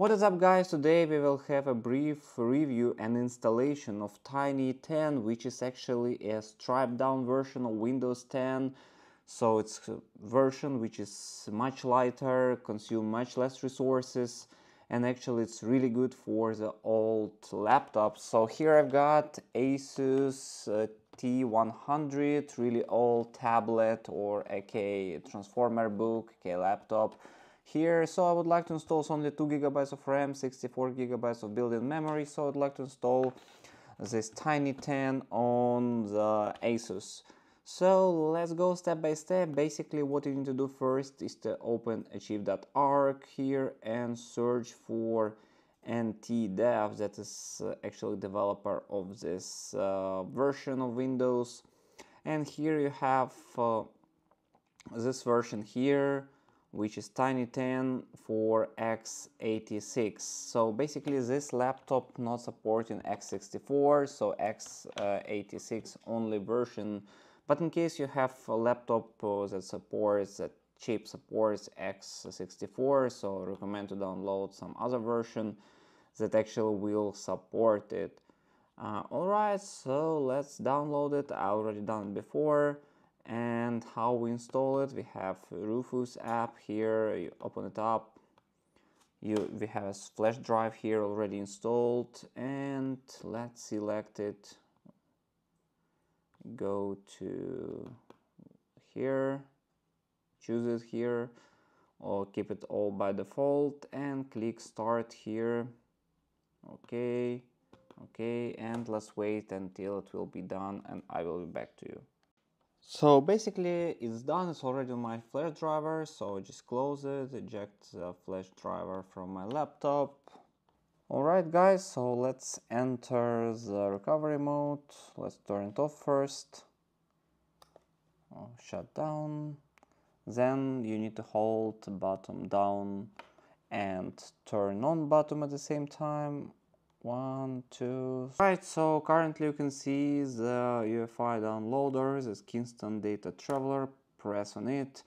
What is up guys, today we will have a brief review and installation of Tiny 10 which is actually a stripped down version of Windows 10 so it's a version which is much lighter, consume much less resources and actually it's really good for the old laptops. So here I've got Asus uh, T100, really old tablet or AK transformer book, AK laptop here. So I would like to install only 2 gigabytes of RAM 64 gigabytes of built-in memory. So I'd like to install this tiny 10 on the Asus. So let's go step by step. Basically what you need to do first is to open archive.org here and search for NTDev that is uh, actually developer of this uh, version of Windows. And here you have uh, this version here which is Tiny 10 for x86. So basically this laptop not supporting x64, so x86 only version. But in case you have a laptop uh, that supports, that chip supports x64, so I recommend to download some other version that actually will support it. Uh, Alright, so let's download it. I already done it before and how we install it we have Rufus app here. You open it up. You we have a flash drive here already installed. And let's select it. Go to here. Choose it here. Or keep it all by default. And click start here. Okay. Okay. And let's wait until it will be done. And I will be back to you so basically it's done, it's already on my flash driver, so just close it, eject the flash driver from my laptop. Alright guys, so let's enter the recovery mode, let's turn it off first. Oh, shut down. Then you need to hold bottom down and turn on bottom at the same time one, two. Right, so currently you can see the UEFI downloader, this Kingston Data Traveler, press on it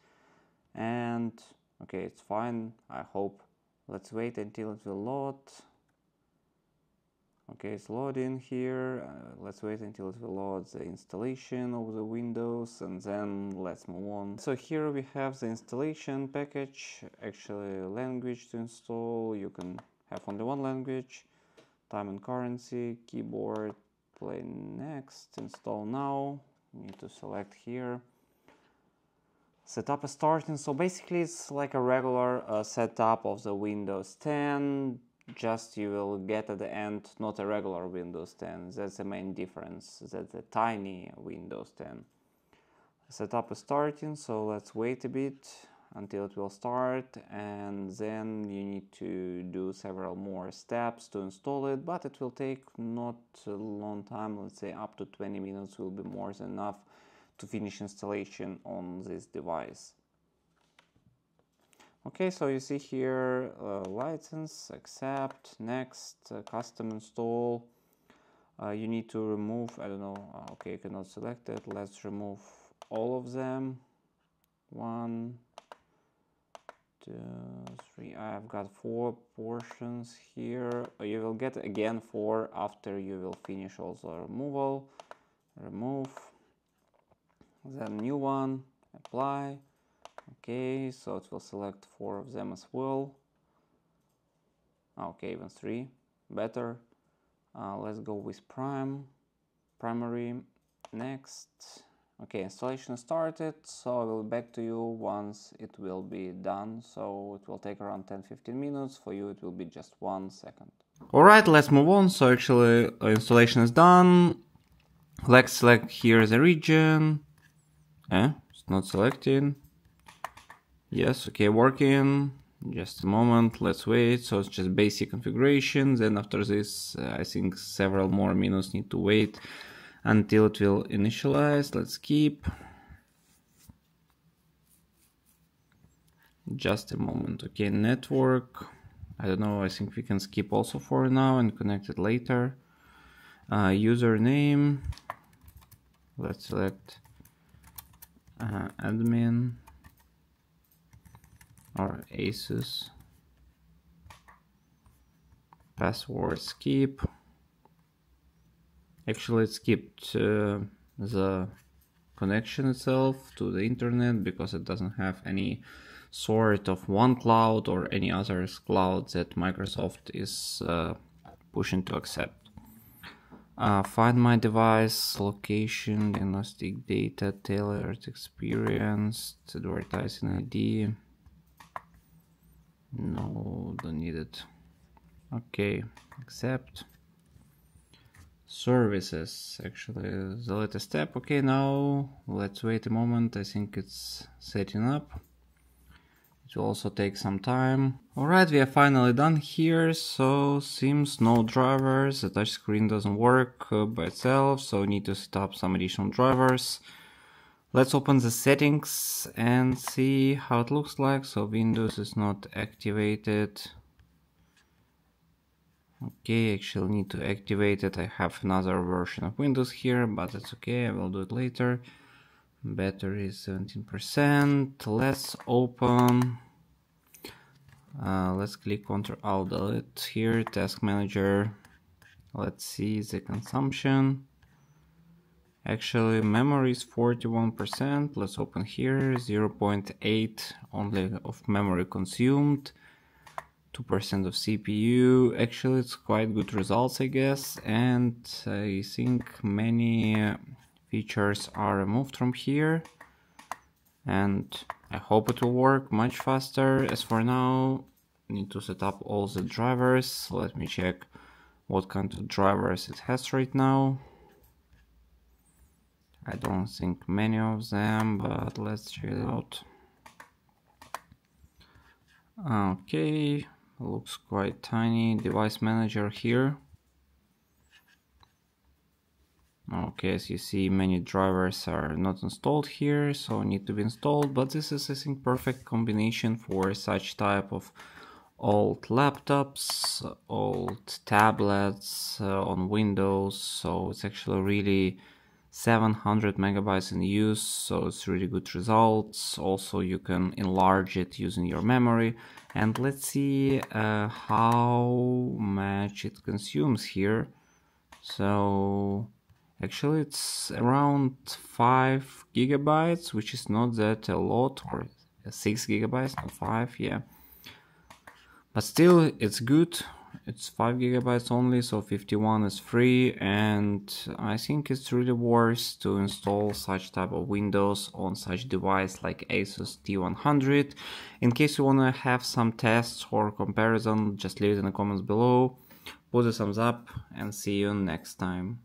and okay, it's fine, I hope. Let's wait until it will load. Okay, it's loading here. Uh, let's wait until it will load the installation of the Windows and then let's move on. So here we have the installation package, actually language to install. You can have only one language time and currency, keyboard, play next, install now, need to select here. Setup is starting, so basically it's like a regular uh, setup of the Windows 10, just you will get at the end not a regular Windows 10, that's the main difference, that's a tiny Windows 10. Setup is starting, so let's wait a bit until it will start and then you need to do several more steps to install it but it will take not a long time. Let's say up to 20 minutes will be more than enough to finish installation on this device. Okay so you see here uh, license accept next uh, custom install. Uh, you need to remove I don't know uh, okay you cannot select it. Let's remove all of them. One two, three. I've got four portions here. You will get again four after you will finish also removal. Remove. Then new one. Apply. Okay, so it will select four of them as well. Okay, even three. Better. Uh, let's go with prime. Primary. Next. Okay, installation started, so I will be back to you once it will be done. So it will take around 10-15 minutes, for you it will be just one second. Alright, let's move on. So actually uh, installation is done. Let's select here the region. Eh, it's not selecting. Yes, okay, working. Just a moment, let's wait. So it's just basic configuration. Then after this, uh, I think several more minutes need to wait until it will initialize. Let's keep. Just a moment. Okay, network. I don't know, I think we can skip also for now and connect it later. Uh, username. Let's select uh, admin or Asus. password skip actually it skipped uh, the connection itself to the internet because it doesn't have any sort of one cloud or any other cloud that Microsoft is uh, pushing to accept. Uh, find my device, location, diagnostic data, tailored experience, advertising ID. No, don't need it. Okay, accept. Services, actually, the latest step. Okay, now let's wait a moment. I think it's setting up. It will also take some time. Alright, we are finally done here, so seems no drivers, the touchscreen doesn't work uh, by itself, so we need to set up some additional drivers. Let's open the settings and see how it looks like. So Windows is not activated. Okay, actually need to activate it. I have another version of Windows here, but it's okay, I will do it later. Battery is 17%. Let's open uh, let's click Ctrl Alt Delete here, Task Manager. Let's see the consumption. Actually, memory is 41%. Let's open here, 0.8 only of memory consumed. 2% of CPU. Actually, it's quite good results, I guess. And I think many features are removed from here. And I hope it will work much faster. As for now, need to set up all the drivers. Let me check what kind of drivers it has right now. I don't think many of them, but let's check it out. Okay, looks quite tiny. Device manager here. Okay, as you see, many drivers are not installed here, so need to be installed, but this is, I think, perfect combination for such type of old laptops, old tablets uh, on Windows, so it's actually really 700 megabytes in use, so it's really good results. Also, you can enlarge it using your memory. And let's see uh, how much it consumes here. So Actually, it's around 5 gigabytes, which is not that a lot, or 6 gigabytes, not 5, yeah. But still, it's good. It's 5 gigabytes only, so 51 is free, and I think it's really worth to install such type of Windows on such device like Asus T100. In case you want to have some tests or comparison, just leave it in the comments below. Put a thumbs up and see you next time.